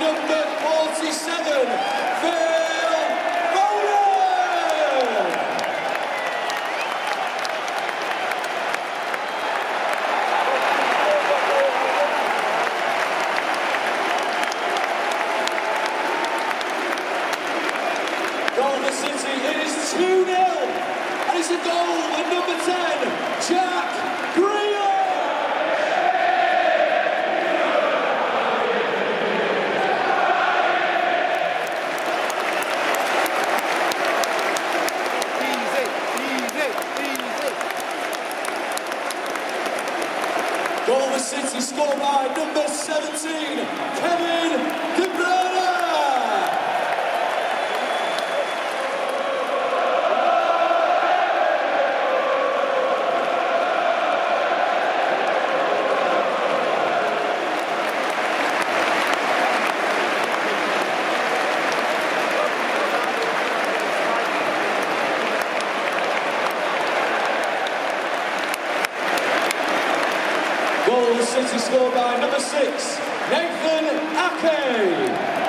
number 47, Phil Foden. Golden City, it is 2 0. And it's a goal with number 10, Golden City score by number 17, Kevin Golden City scored by number six, Nathan Ake.